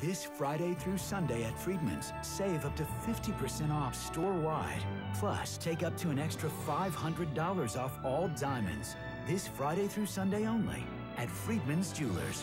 This Friday through Sunday at Friedman's, save up to 50% off store wide. Plus, take up to an extra $500 off all diamonds. This Friday through Sunday only at Friedman's Jewelers.